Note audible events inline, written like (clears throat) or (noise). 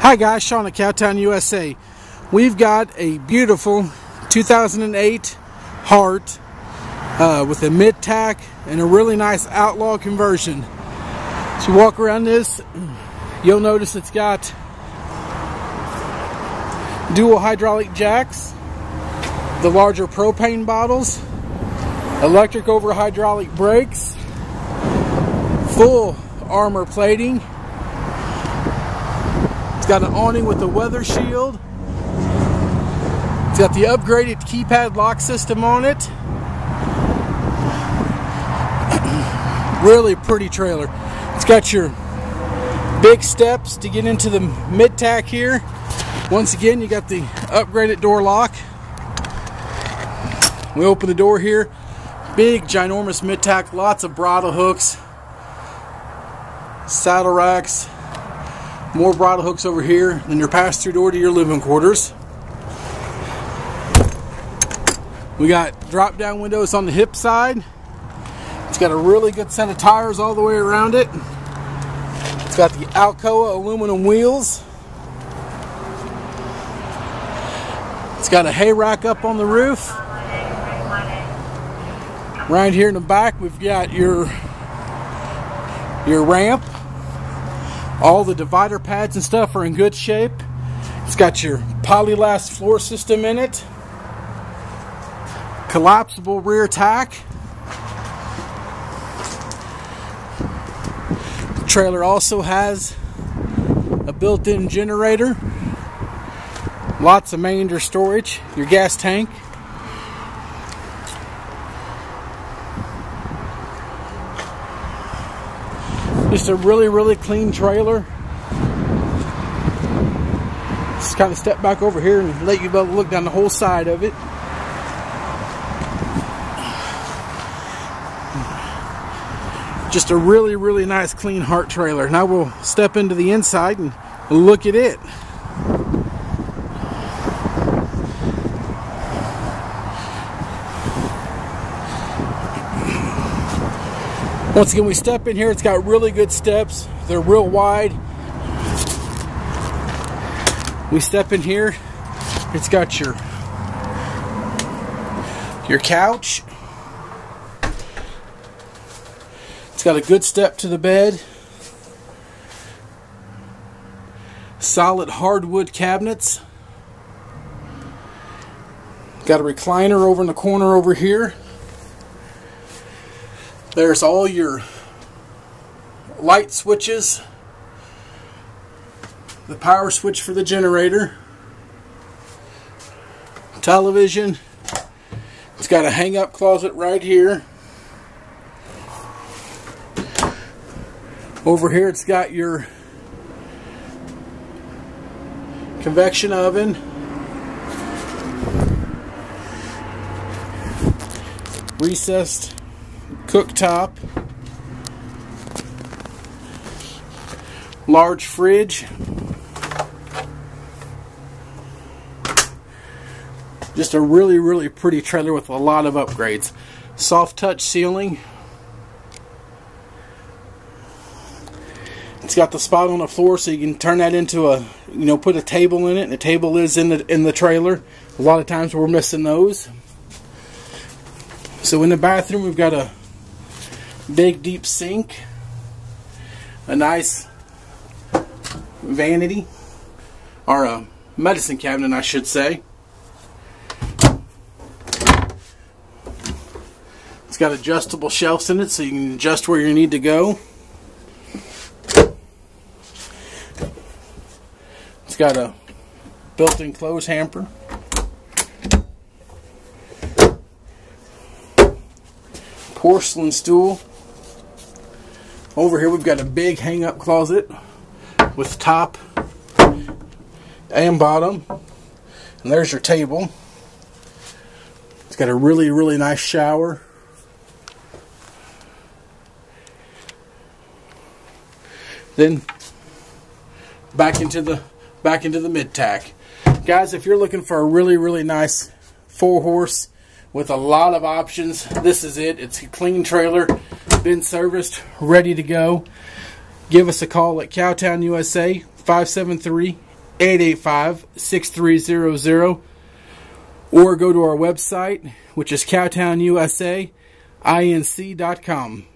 Hi guys, Sean at Cowtown USA. We've got a beautiful 2008 Hart uh, with a mid-tack and a really nice outlaw conversion. As you walk around this, you'll notice it's got dual hydraulic jacks, the larger propane bottles, electric over hydraulic brakes, full armor plating. Got an awning with a weather shield. It's got the upgraded keypad lock system on it. (clears throat) really pretty trailer. It's got your big steps to get into the mid-tack here. Once again, you got the upgraded door lock. We open the door here. Big, ginormous mid-tack, lots of bridle hooks, saddle racks, more bridle hooks over here, then your pass-through door to your living quarters. We got drop-down windows on the hip side. It's got a really good set of tires all the way around it. It's got the Alcoa aluminum wheels. It's got a hay rack up on the roof. Right here in the back, we've got your your ramp. All the divider pads and stuff are in good shape. It's got your polylast floor system in it. Collapsible rear tack. The trailer also has a built-in generator. Lots of manger storage. Your gas tank. Just a really, really clean trailer. Just kind of step back over here and let you look down the whole side of it. Just a really, really nice clean Hart trailer. Now we'll step into the inside and look at it. Once again, we step in here, it's got really good steps. They're real wide. We step in here, it's got your your couch. It's got a good step to the bed. Solid hardwood cabinets. Got a recliner over in the corner over here. There's all your light switches, the power switch for the generator, television. It's got a hang up closet right here. Over here it's got your convection oven. Recessed cooktop, large fridge, just a really really pretty trailer with a lot of upgrades. Soft touch ceiling. It's got the spot on the floor so you can turn that into a, you know, put a table in it. And the table is in the in the trailer. A lot of times we're missing those. So in the bathroom we've got a big deep sink, a nice vanity, or a medicine cabinet I should say. It's got adjustable shelves in it so you can adjust where you need to go. It's got a built-in clothes hamper. Porcelain stool. Over here we've got a big hang-up closet with top and bottom. And there's your table. It's got a really, really nice shower. Then back into the back into the mid tack. Guys, if you're looking for a really, really nice four horse with a lot of options, this is it. It's a clean trailer been serviced, ready to go. Give us a call at Cowtown USA 573 885 6300 or go to our website, which is cowtownusainc.com.